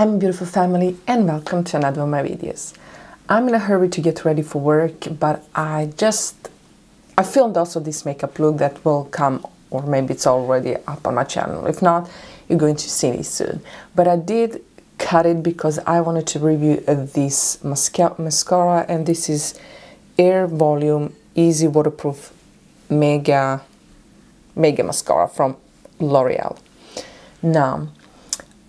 Hi beautiful family and welcome to another of my videos. I'm in a hurry to get ready for work but I just I filmed also this makeup look that will come or maybe it's already up on my channel. If not, you're going to see it soon. But I did cut it because I wanted to review uh, this mascara and this is Air Volume Easy Waterproof Mega Mega Mascara from L'Oreal. Now,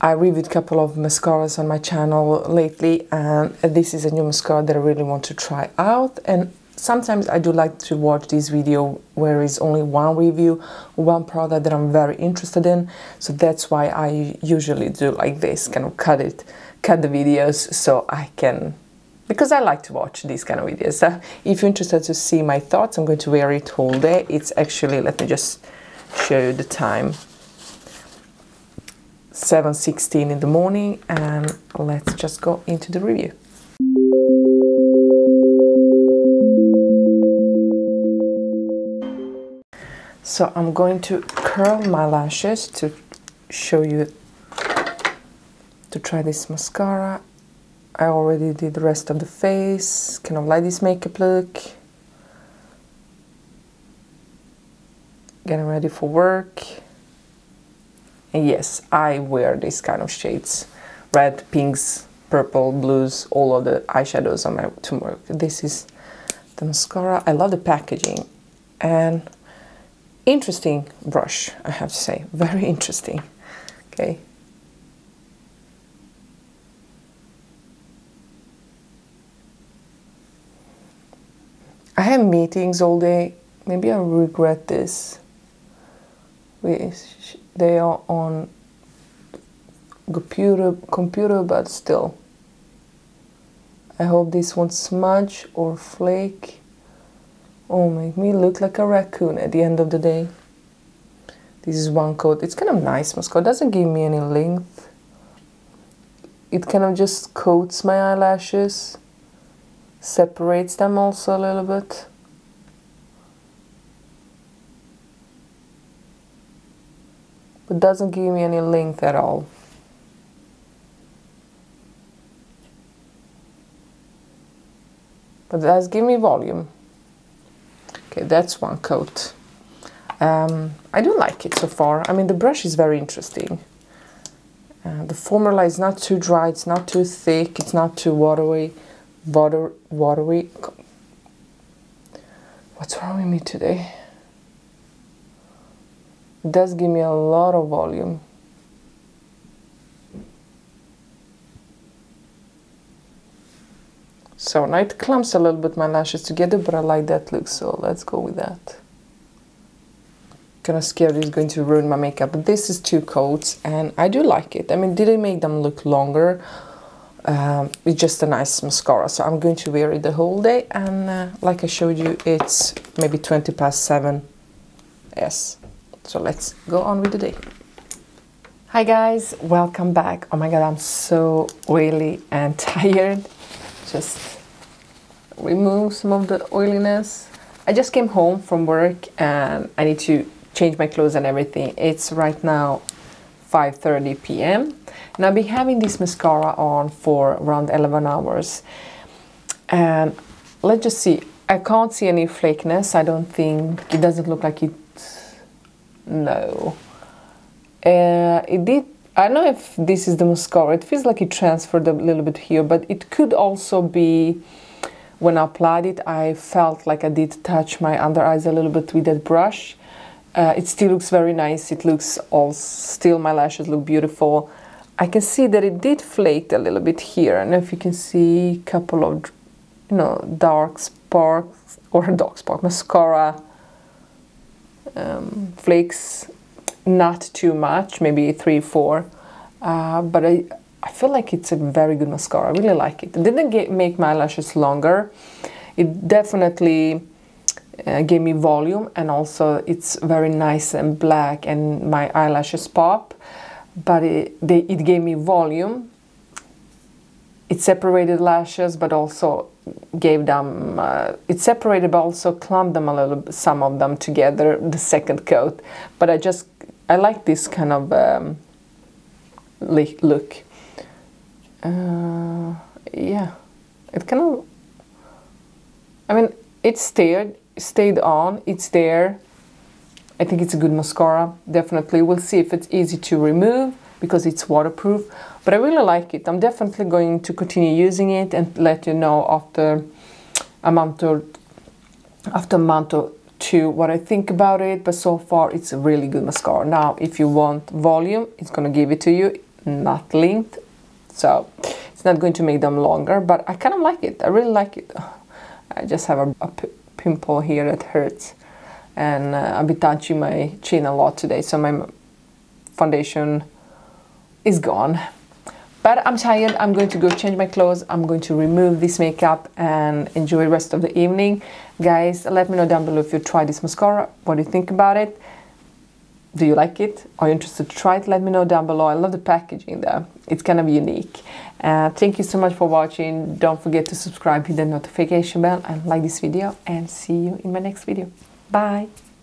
I reviewed a couple of mascaras on my channel lately and this is a new mascara that I really want to try out and sometimes I do like to watch this video where is only one review, one product that I'm very interested in so that's why I usually do like this, kind of cut it, cut the videos so I can because I like to watch these kind of videos. So if you're interested to see my thoughts, I'm going to wear it all day. It's actually, let me just show you the time. 7.16 in the morning and let's just go into the review. So I'm going to curl my lashes to show you to try this mascara. I already did the rest of the face, kind of like this makeup look. Getting ready for work. Yes, I wear these kind of shades. Red, pinks, purple, blues, all of the eyeshadows on my to work. This is the mascara. I love the packaging and interesting brush, I have to say. Very interesting. Okay. I have meetings all day. Maybe I regret this. They are on computer, computer, but still. I hope this won't smudge or flake or make me look like a raccoon at the end of the day. This is one coat. It's kind of nice mascara. It doesn't give me any length. It kind of just coats my eyelashes. Separates them also a little bit. But doesn't give me any length at all. But does give me volume. Okay, that's one coat. Um, I do like it so far. I mean, the brush is very interesting. Uh, the formula is not too dry, it's not too thick, it's not too watery. Water, watery. What's wrong with me today? Does give me a lot of volume. So now it clumps a little bit my lashes together, but I like that look, so let's go with that. Kind of scared it's going to ruin my makeup, but this is two coats, and I do like it. I mean, did it make them look longer? Um, it's just a nice mascara, so I'm going to wear it the whole day, and uh, like I showed you, it's maybe 20 past 7 Yes. So let's go on with the day. Hi guys, welcome back. Oh my god, I'm so oily and tired. Just remove some of the oiliness. I just came home from work and I need to change my clothes and everything. It's right now 5.30 p.m. and I've been having this mascara on for around 11 hours. And let's just see. I can't see any flakiness. I don't think, it doesn't look like it no. Uh, it did. I don't know if this is the mascara. It feels like it transferred a little bit here, but it could also be when I applied it, I felt like I did touch my under eyes a little bit with that brush. Uh, it still looks very nice. It looks all still my lashes look beautiful. I can see that it did flake a little bit here. Know if you can see a couple of you know dark sparks or dark spark mascara um, flakes, not too much, maybe three, four. Uh, but I, I feel like it's a very good mascara. I really like it. It didn't get, make my lashes longer. It definitely uh, gave me volume and also it's very nice and black and my eyelashes pop. But it, they, it gave me volume. It separated lashes but also gave them uh, it separated but also clumped them a little some of them together the second coat. But I just I like this kind of um, look. Uh, yeah. It kind of I mean it stayed stayed on it's there. I think it's a good mascara. Definitely we'll see if it's easy to remove because it's waterproof but I really like it. I'm definitely going to continue using it and let you know after a month or after a month or two what I think about it. But so far it's a really good mascara. Now if you want volume it's gonna give it to you not linked. So it's not going to make them longer but I kind of like it. I really like it. I just have a, a pimple here that hurts. And uh, I've been touching my chin a lot today so my foundation is gone but I'm tired I'm going to go change my clothes I'm going to remove this makeup and enjoy the rest of the evening guys let me know down below if you try this mascara what do you think about it do you like it? Are you interested to try it? Let me know down below. I love the packaging there. It's kind of unique. Uh, thank you so much for watching. Don't forget to subscribe, hit the notification bell and like this video and see you in my next video. Bye!